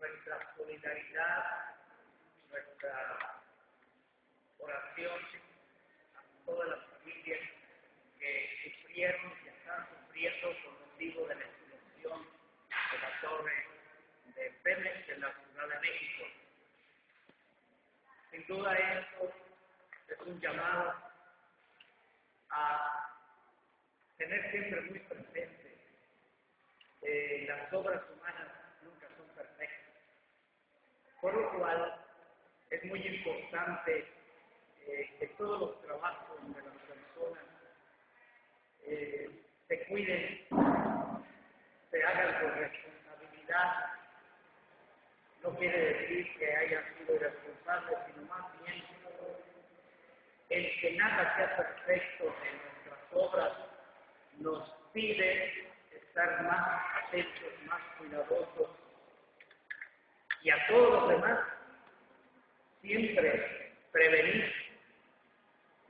nuestra solidaridad, nuestra oración a todas las familias que sufrieron y están sufriendo con motivo de la explosión de la torre de Pemex en la Ciudad de México. Sin duda esto es un llamado a tener siempre muy presente las obras humanas nunca son perfectas. Por lo cual es muy importante eh, que todos los trabajos de las personas eh, se cuiden, se hagan con responsabilidad. No quiere decir que hayan sido irresponsables, sino más bien el que nada sea perfecto en nuestras obras nos pide estar más atentos, más cuidadosos y a todos los demás siempre prevenir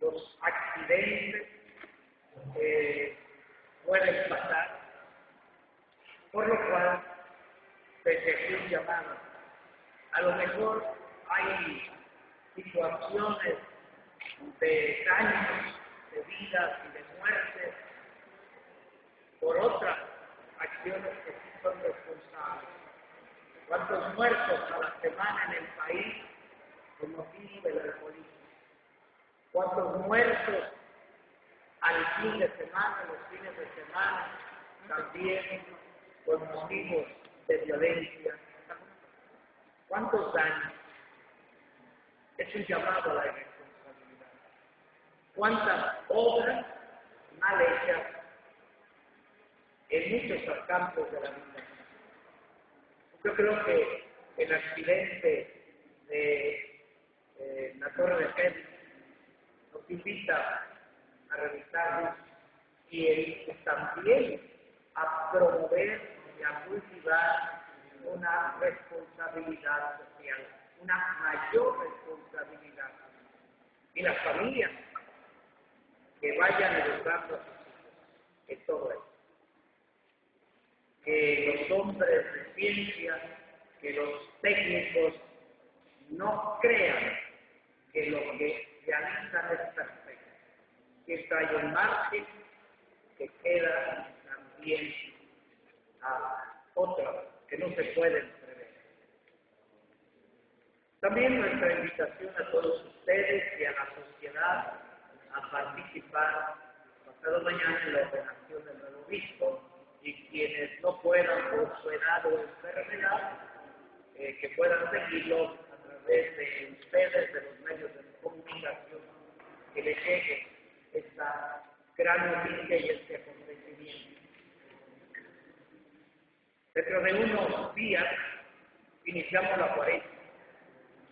los accidentes que pueden pasar, por lo cual se un llamado. A lo mejor hay situaciones de daños, de vidas y de muertes por otras acciones que son responsables. ¿Cuántos muertos a la semana en el país por motivo del alcoholismo? ¿Cuántos muertos al fin de semana, los fines de semana, también por motivos de violencia? ¿Cuántos daños? Es un llamado a la irresponsabilidad. ¿Cuántas obras mal hechas en muchos campos de la vida. Yo creo que el accidente de eh, la Torre de Pérez nos invita a revisarnos y también a promover y a cultivar una responsabilidad social, una mayor responsabilidad. Y las familias que vayan educando a sus hijos en todo esto que los hombres de ciencia, que los técnicos no crean que lo que realizan es perfecto, que hay un margen que queda también a otras que no se pueden prever. También nuestra invitación a todos ustedes y a la sociedad a participar pasado mañana en la ordenación del nuevo obispo y quienes no puedan por su edad o enfermedad, eh, que puedan seguirlo a través de ustedes, de los medios de comunicación, que les llegue esta gran noticia y este acontecimiento. Dentro de unos días iniciamos la cuarenta.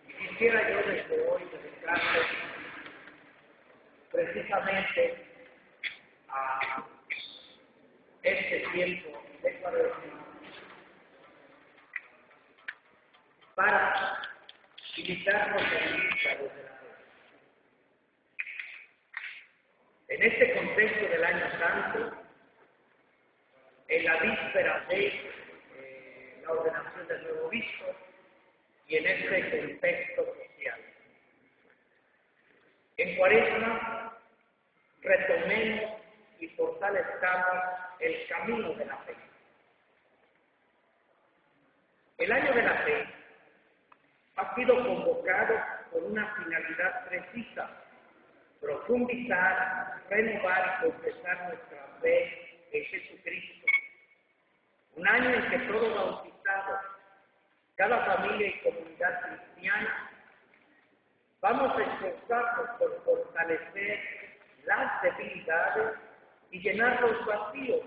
Y quisiera yo desde hoy dedicarles precisamente a este tiempo de cuaresma para invitarnos a la de la fe. En este contexto del año santo, en la víspera de eh, la ordenación del nuevo obispo y en este contexto social. En cuaresma retomemos y fortalezcamos el camino de la fe. El año de la fe ha sido convocado con una finalidad precisa, profundizar, renovar y confesar nuestra fe en Jesucristo. Un año en que todos bautizados, cada familia y comunidad cristiana, vamos a esforzarnos por fortalecer las debilidades y llenar los vacíos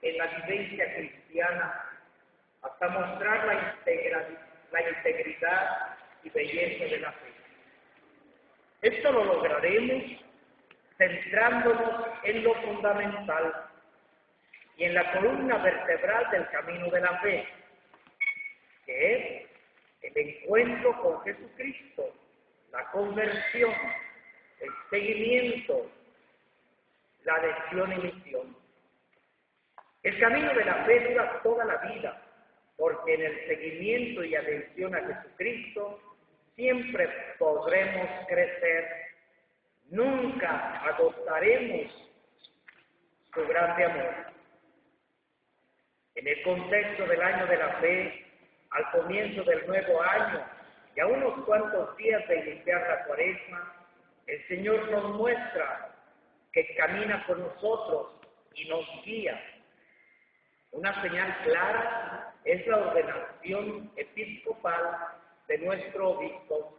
en la vivencia cristiana hasta mostrar la, la integridad y belleza de la fe. Esto lo lograremos centrándonos en lo fundamental y en la columna vertebral del camino de la fe, que es el encuentro con Jesucristo, la conversión, el seguimiento, lección y misión. El camino de la fe dura toda la vida, porque en el seguimiento y atención a Jesucristo siempre podremos crecer. Nunca agotaremos su grande amor. En el contexto del año de la fe, al comienzo del nuevo año y a unos cuantos días de iniciar la cuaresma, el Señor nos muestra que camina con nosotros y nos guía. Una señal clara es la ordenación episcopal de nuestro obispo.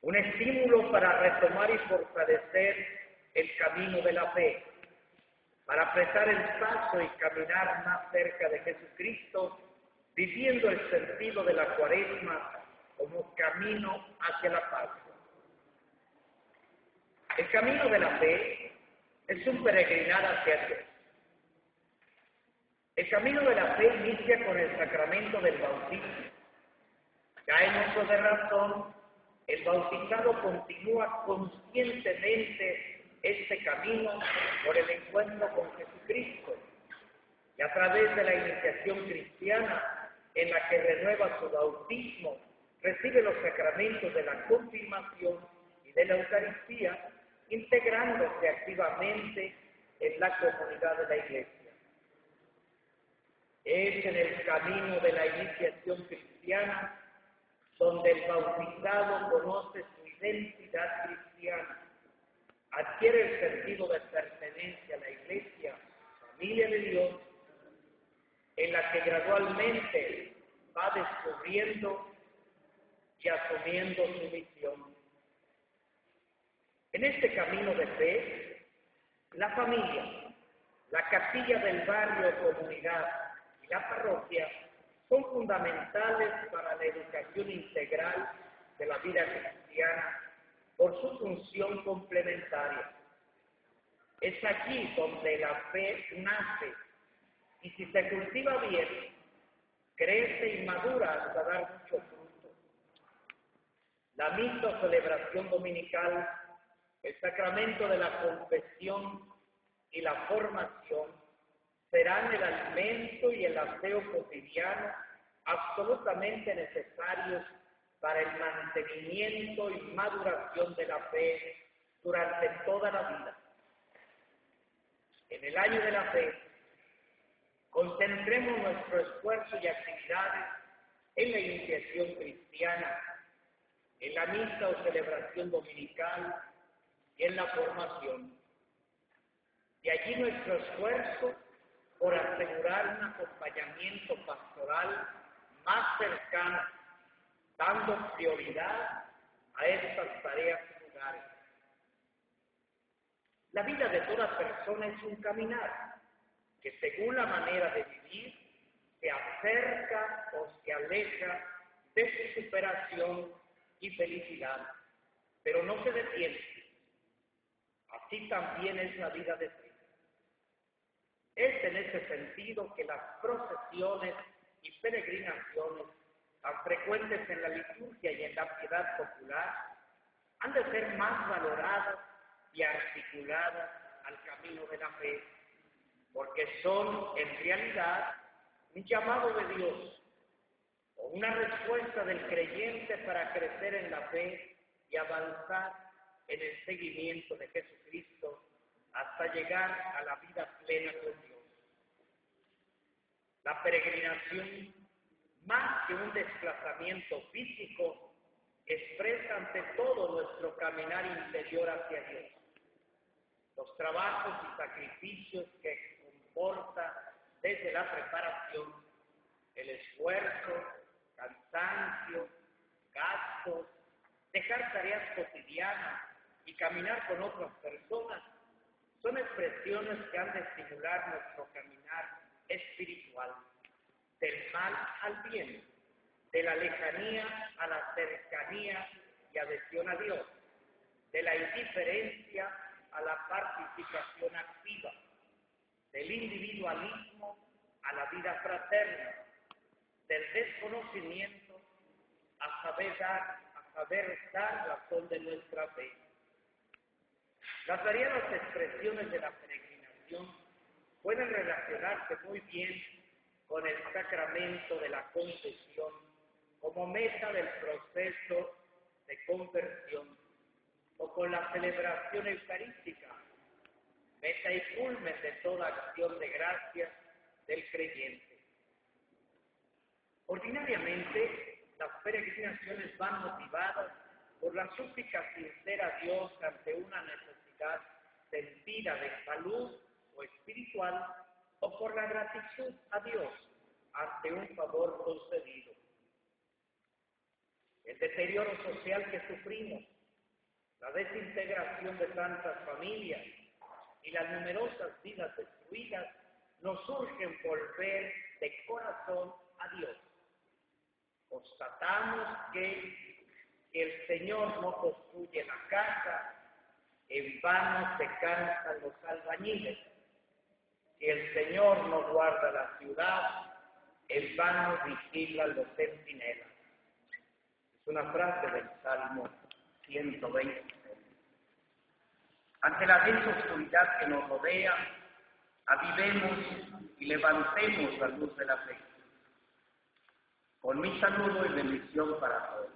Un estímulo para retomar y fortalecer el camino de la fe, para apretar el paso y caminar más cerca de Jesucristo, viviendo el sentido de la cuaresma como camino hacia la paz. El camino de la fe es un peregrinar hacia Dios. El camino de la fe inicia con el sacramento del bautismo. Ya en uso de razón, el bautizado continúa conscientemente este camino por el encuentro con Jesucristo y a través de la iniciación cristiana en la que renueva su bautismo, recibe los sacramentos de la confirmación y de la Eucaristía, integrándose activamente en la comunidad de la Iglesia. Es en el camino de la iniciación cristiana donde el bautizado conoce su identidad cristiana adquiere el sentido de pertenencia a la iglesia, familia de Dios, en la que gradualmente va descubriendo y asumiendo su misión. En este camino de fe, la familia, la capilla del barrio, comunidad y la parroquia son fundamentales para la educación integral de la vida cristiana por su función complementaria. Es aquí donde la fe nace y si se cultiva bien, crece y madura hasta dar mucho fruto. La misma celebración dominical, el sacramento de la confesión y la formación serán el alimento y el aseo cotidiano absolutamente necesarios para el mantenimiento y maduración de la fe durante toda la vida. En el año de la fe, concentremos nuestro esfuerzo y actividades en la iniciación cristiana, en la misa o celebración dominical en la formación. De allí nuestro esfuerzo por asegurar un acompañamiento pastoral más cercano dando prioridad a estas tareas y lugares. La vida de toda persona es un caminar que según la manera de vivir se acerca o se aleja de su superación y felicidad, pero no se detiene. Así también es la vida de fe. Es en ese sentido que las procesiones y peregrinaciones tan frecuentes en la liturgia y en la piedad popular, han de ser más valoradas y articuladas al camino de la fe, porque son en realidad un llamado de Dios o una respuesta del creyente para crecer en la fe y avanzar en el seguimiento de Jesucristo hasta llegar a la vida plena con Dios. La peregrinación más que un desplazamiento físico, expresa ante todo nuestro caminar interior hacia Dios. Los trabajos y sacrificios que comporta desde la preparación, el esfuerzo, cansancio, gastos, dejar tareas cotidianas caminar con otras personas son expresiones que han de estimular nuestro caminar espiritual del mal al bien, de la lejanía a la cercanía y adhesión a Dios, de la indiferencia a la participación activa, del individualismo a la vida fraterna, del desconocimiento a saber dar, a saber dar razón de nuestra fe. Las variadas expresiones de la peregrinación pueden relacionarse muy bien con el sacramento de la confesión como meta del proceso de conversión o con la celebración eucarística, meta y culmen de toda acción de gracia del creyente. Ordinariamente, las peregrinaciones van motivadas por la súplica sincera a Dios ante una necesidad sentida de salud o espiritual o por la gratitud a Dios ante un favor concedido. El deterioro social que sufrimos, la desintegración de tantas familias y las numerosas vidas destruidas nos urgen volver de corazón a Dios. Constatamos que el Señor no construye la casa, en vano se cansan los albañiles. Si el Señor no guarda la ciudad, en vano vigilan los centinelas. Es una frase del Salmo 120. Ante la densa oscuridad que nos rodea, avivemos y levantemos la luz de la fe. Con mi saludo y bendición para todos.